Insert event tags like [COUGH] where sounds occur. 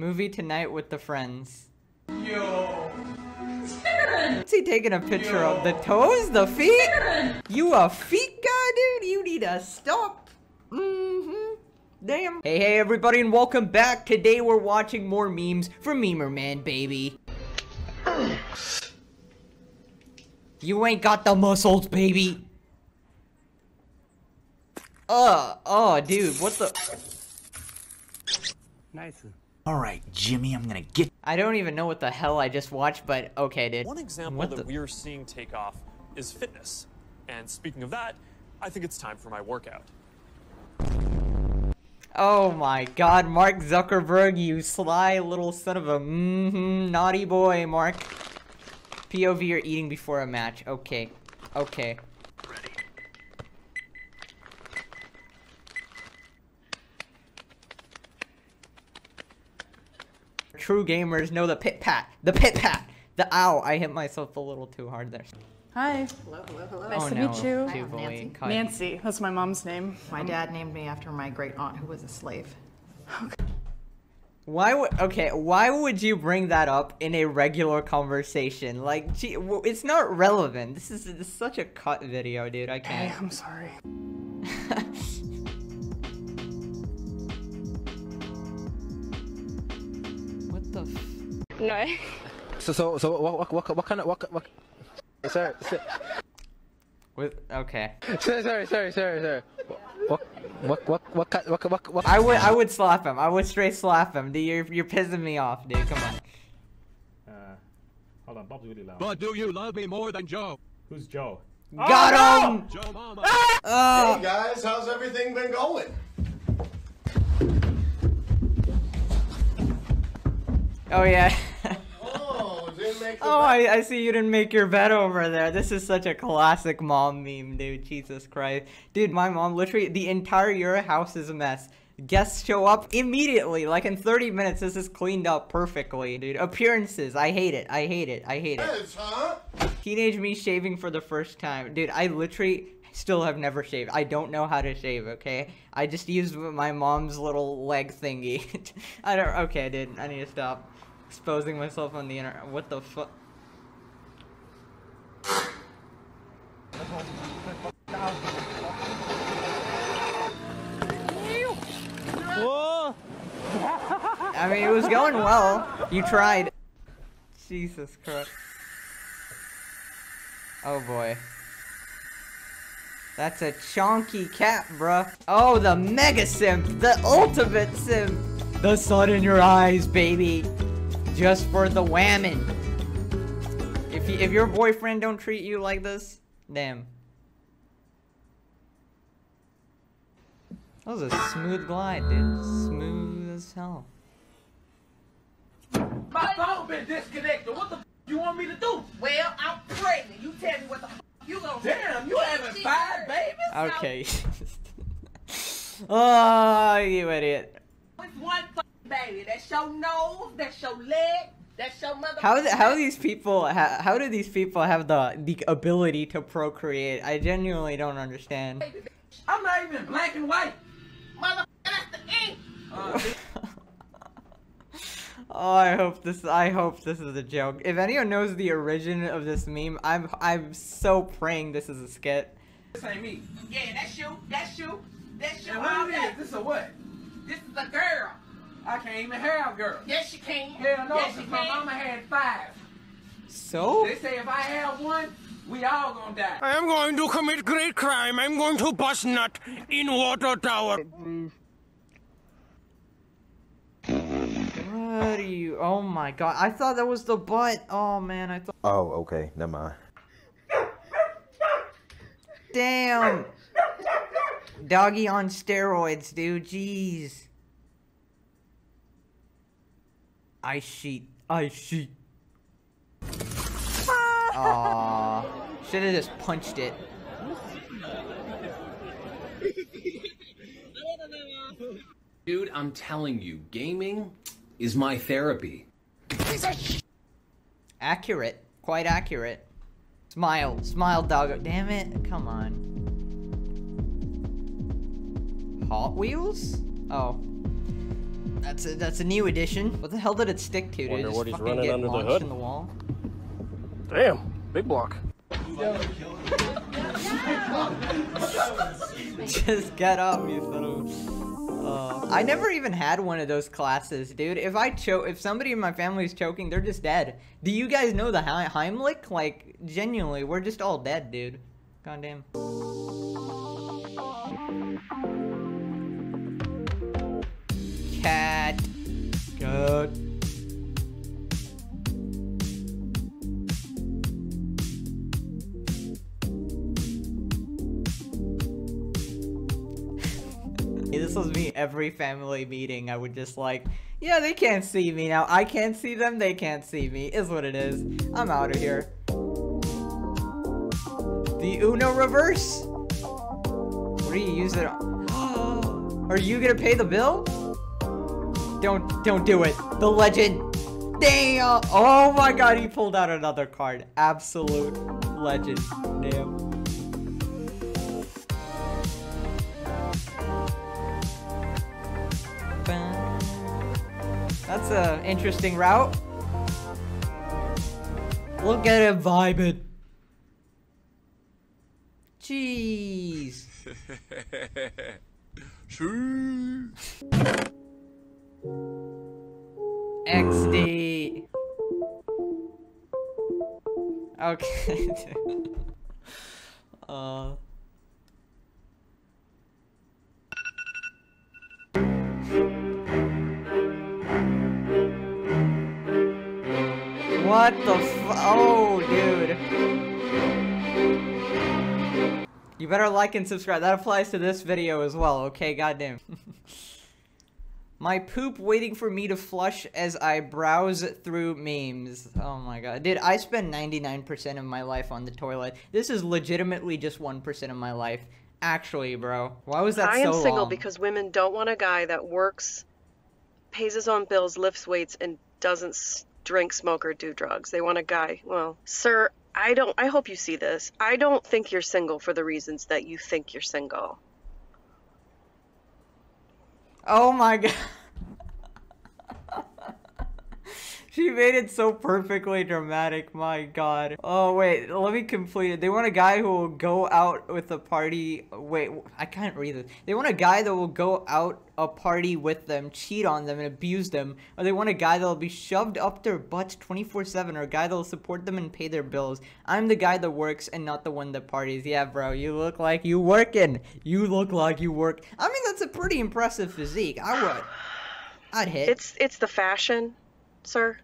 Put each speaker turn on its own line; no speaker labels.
Movie tonight with the friends.
Yo.
What's he taking a picture of? The toes? The feet? You a feet guy, dude? You need to stop. Mm-hmm. Damn. Hey, hey, everybody, and welcome back. Today we're watching more memes from Memer Man, baby. You ain't got the muscles, baby. Uh, oh, dude, what the?
Nice.
Alright, Jimmy, I'm gonna get
I don't even know what the hell I just watched, but okay, dude.
One example
What
that
the-
we're seeing take off is fitness. And speaking of that, I think it's time for my workout.
Oh my god, Mark Zuckerberg, you sly little son of a mm-hmm, naughty boy, Mark. POV, you're eating before a match. Okay. Okay. True gamers know the pit pat. The pit pat. The ow. I hit myself a little too hard there.
Hi,
Hello, hello, hello.
Nice
oh
to
no.
meet you.
Hi, I'm Nancy.
cut.
Nancy. That's my mom's name.
My dad named me after my great aunt who was a slave.
Why would okay? Why would you bring that up in a regular conversation? Like, gee, it's not relevant. This is, this is such a cut video, dude. I can't.
Hey, I'm sorry. [LAUGHS]
what the? F
No.
So so so what what what, what kind of what what? Sorry, sorry,
with okay.
sorry, sorry, sorry, sorry. What what what what kind what what what?
I would I would slap him. I would straight slap him. Dude, you're you're pissing me off, dude. Come on.
Uh, hold on, Bob's really loud.
But do you love me more than Joe?
Who's Joe?
Got him.
Joe Mama.
Oh,
Hey guys, how's everything been going?
Oh yeah.
Oh, didn't make the
Oh, I, I see you didn't make your bed over there. This is such a classic mom meme, dude. Jesus Christ. Dude, my mom literally, the entire your house is a mess. Guests show up immediately. Like in 30 minutes, this is cleaned up perfectly, dude. Appearances, I hate it. I hate it. I hate it.
Heads, huh?
Teenage me shaving for the first time. Dude, I literally still have never shaved. I don't know how to shave, okay? I just used my mom's little leg thingy. [LAUGHS] I don't, okay, dude. I need to stop exposing myself on the internet. What the fuck? [LAUGHS] I mean, it was going well. You tried. Jesus Christ. Oh boy. That's a chonky cat, bruh. Oh, the mega simp. The ultimate simp. The sun in your eyes, baby. Just for the whammon. If, you, if your boyfriend don't treat you like this, damn. That was a smooth glide, dude. Smooth as hell.
My phone been disconnected. What the f- you want me to do?
Well, I'm pregnant. You tell me what the f- you gonna
Damn, you having five babies?
Okay. [LAUGHS] oh, you idiot.
With one baby. That's your nose. That's your leg. That's your mother.
How th- how these people ha- how do these people have the the ability to procreate? I genuinely don't understand.
I'm not even black and white.
Mother. That's the ink.
Uh, [LAUGHS]
Oh, I hope this I hope this is a joke. If anyone knows the origin of this meme, I'm I'm so praying this is a skit.
this ain't me.
Yeah, that's you. That's you. That's you.
And
all
what it
that.
is? This is a what?
This is a girl.
I can't even have girl.
Yes, you can.
Hell no,
yes, you
'cause my
can.
mama had five.
So
They say if I have one, we all gonna die.
I am going to commit great crime. I'm going to bust nut in water tower.
what do you? Oh my god! I thought that was the butt. Oh man, I thought.
Oh, okay, never mind.
Damn. Doggy on steroids, dude. Jeez. Ice sheet. Ice sheet. Aww. Should have just punched it.
Dude, I'm telling you, gaming is my therapy.
Accurate. Quite accurate. Smile. Smile, doggo. Damn it. Come on. Hot Wheels? Oh. That's a that's a new addition. What the hell did it stick to? Did
Wonder what he's
fucking
running under the hood.
in the wall?
Damn, big block. [LAUGHS]
Just get up, you son of. Uh, I never even had one of those classes, dude. If I choke, if somebody in my family is choking, they're just dead. Do you guys know the Heim- Heimlich? Like, genuinely, we're just all dead, dude. Goddamn. Cat. Good. [LAUGHS] This was me every family meeting. I would just like, yeah, they can't see me now. I can't see them. They can't see me. Is what it is. I'm out of here. The Uno reverse? What do you use it on? Are you gonna pay the bill? Don't, don't do it. The legend. Damn. Oh my god, he pulled out another card. Absolute legend. Damn. That's an interesting route. Look at him vibing. Jeez. [LAUGHS] XD. Okay. [LAUGHS] uh. What the fu- Oh, dude. You better like and subscribe. That applies to this video as well, okay? Goddamn. [LAUGHS] My poop waiting for me to flush as I browse through memes. Oh my god. Dude, I spend 99% of my life on the toilet. This is legitimately just 1% of my life. Actually, bro. Why was that
I
so
am single
long?
because women don't want a guy that works, pays his own bills, lifts weights, and doesn't drink, smoke, or do drugs. They want a guy. Well, sir, I don't. I hope you see this. I don't think you're single for the reasons that you think you're single.
Oh my [LAUGHS] god. She made it so perfectly dramatic, my god. Oh wait, let me complete it. They want a guy who will go out with a party. Wait, I can't read this. They want a guy that will go out a party with them, cheat on them, and abuse them. Or they want a guy that will be shoved up their butts 24-7, or a guy that will support them and pay their bills. I'm the guy that works and not the one that parties. Yeah, bro, you look like you working. You look like you work. I mean, that's a pretty impressive physique. I would. I'd hit.
It's it's the fashion, sir.